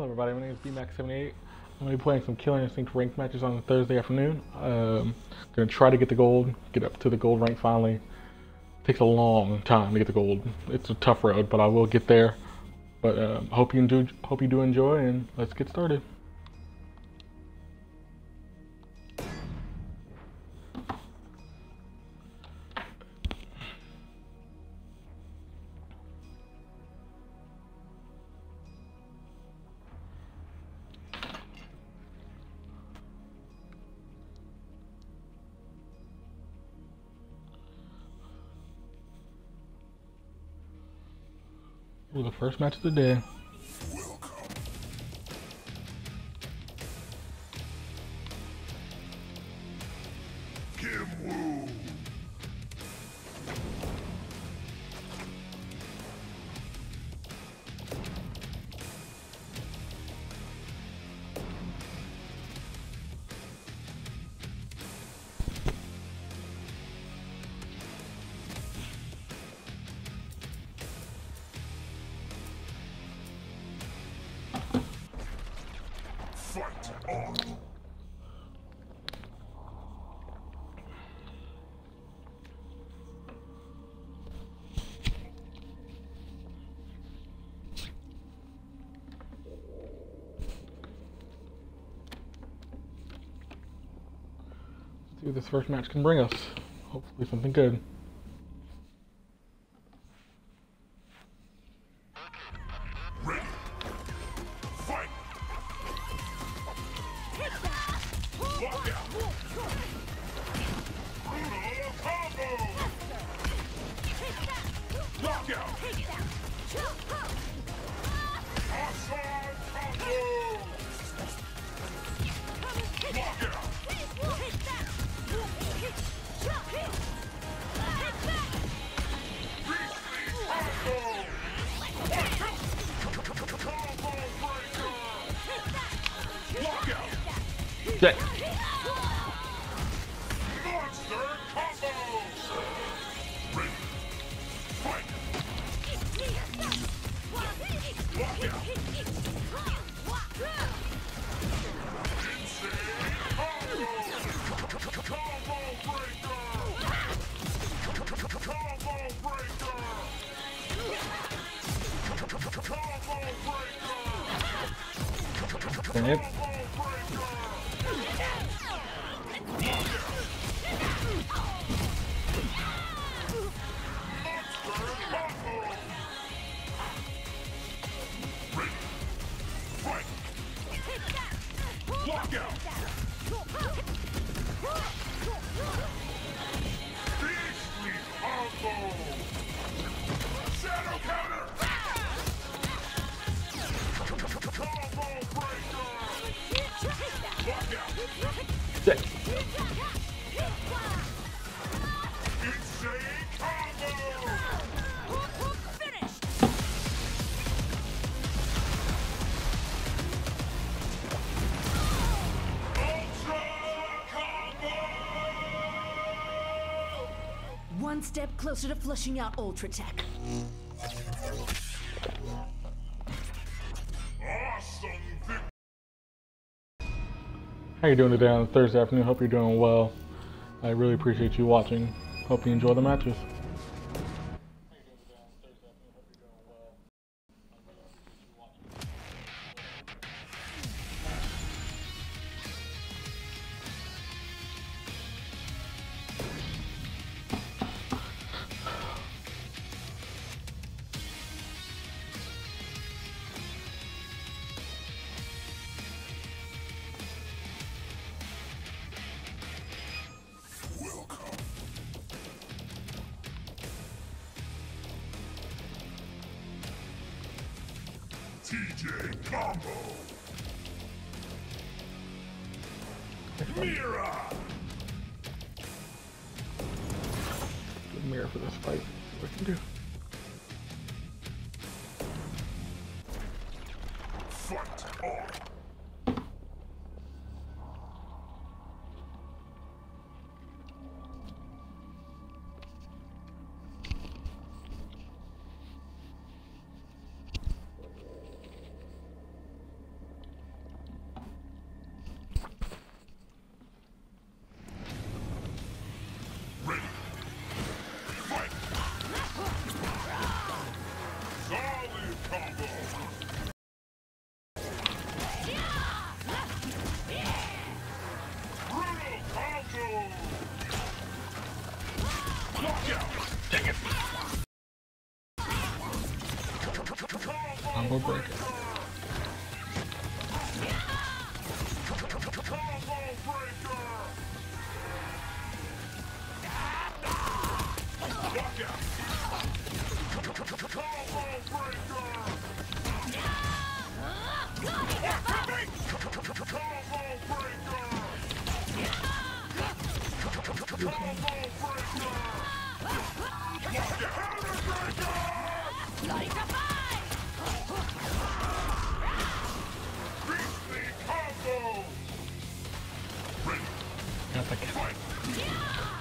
Hello everybody, my name is BMac78. I'm going to be playing some Killer Instinct ranked matches on Thursday afternoon. Um, going to try to get the gold, get up to the gold rank finally. Takes a long time to get the gold. It's a tough road, but I will get there. But um, hope you do hope you do enjoy, and let's get started. Ooh, the first match of the day. Fight on. See what this first match can bring us. Hopefully something good. Lock out. Dang combo. One step closer to flushing out Ultra Tech. How you doing today on Thursday afternoon? Hope you're doing well. I really appreciate you watching. Hope you enjoy the matches. TJ Combo. Mira. Good mirror for this fight. See what I can do. Fight on. Breaker. Combo breaker. Got the Fight. Dang.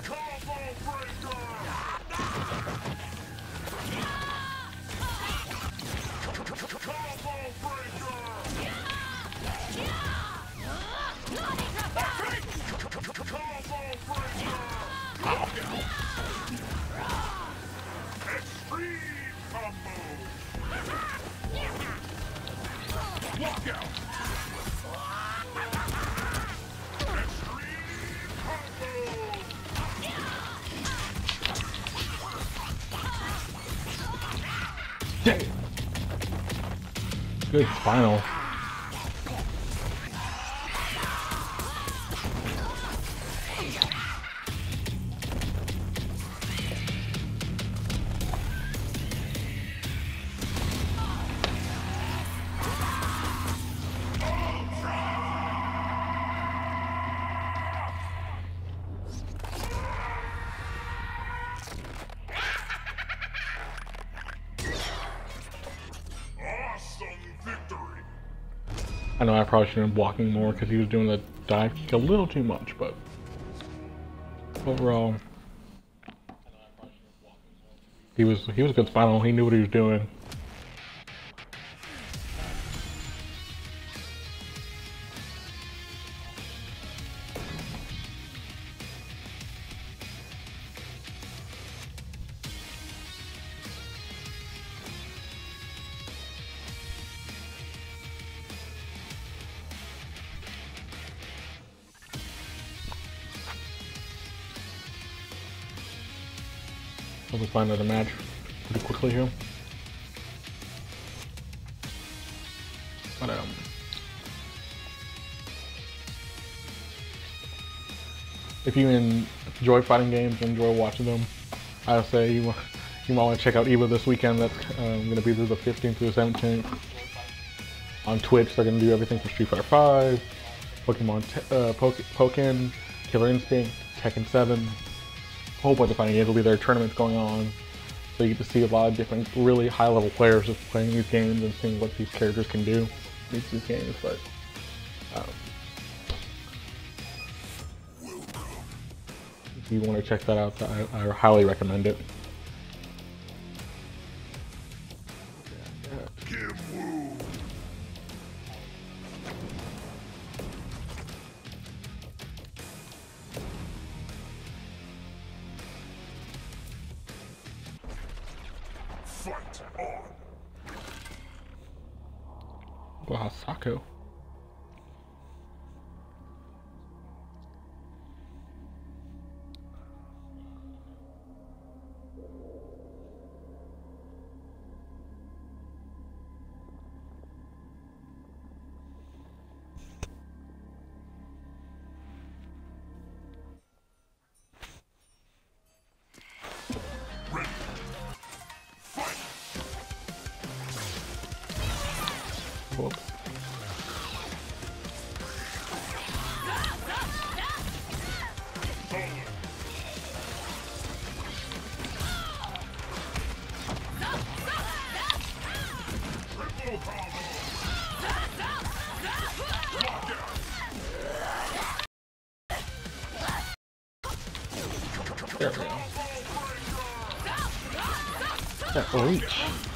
Extreme Good spinal. I know I probably should have been blocking more because he was doing the dive kick a little too much, but overall, he was he was a good spinal. He knew what he was doing. We'll find another match pretty quickly here. But um, if you enjoy fighting games, enjoy watching them, I would say you, you might want to check out EVO this weekend. That's um, going to be through the 15th through the 17th. On Twitch, they're going to do everything from Street Fighter 5, Pokemon, uh, Poke- Pokken, Killer Instinct, Tekken 7, a whole bunch of fighting games will be there, tournaments going on. So you get to see a lot of different really high level players just playing these games and seeing what these characters can do in these games. But um, if you want to check that out, I, I highly recommend it. Fight on. Wow, Sako. Whoop. Solo. Triple combo. There we go. That reach.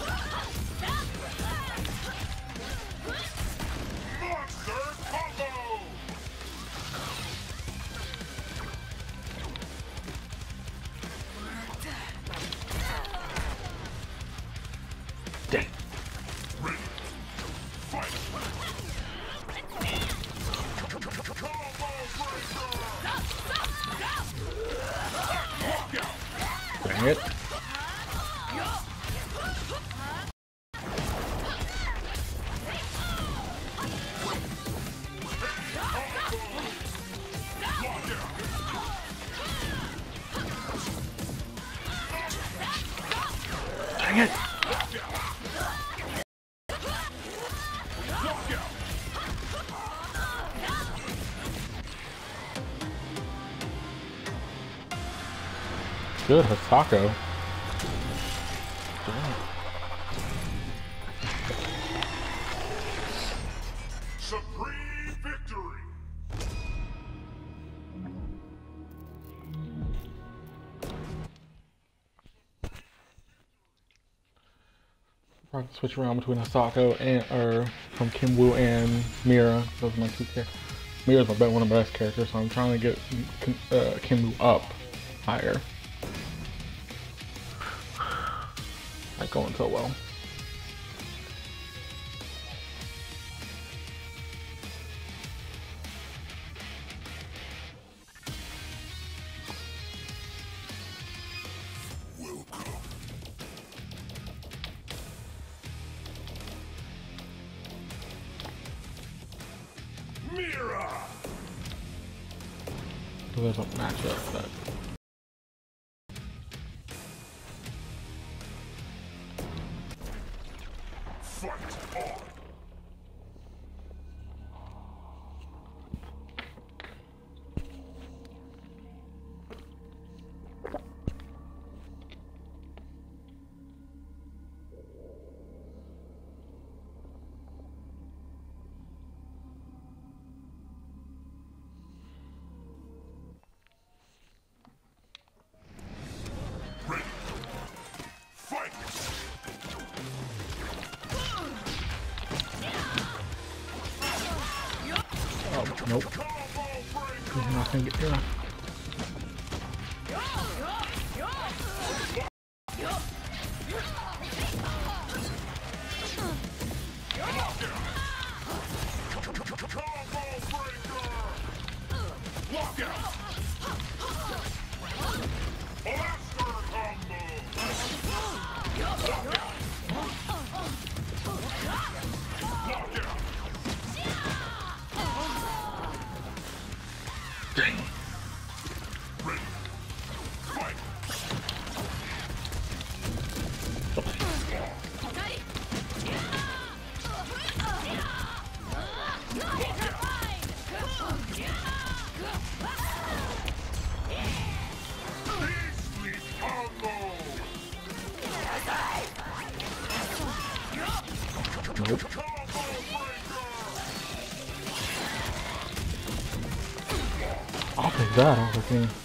Dang Good, Hisako. Supreme victory. Probably switch around between Hisako and or from Kim Wu and Mira. Those are my two characters. Mira's my one of my best characters, so I'm trying to get uh, Kim Wu up higher. Going so well. Mira. So there's a matchup kayak gitu lah. claro, porque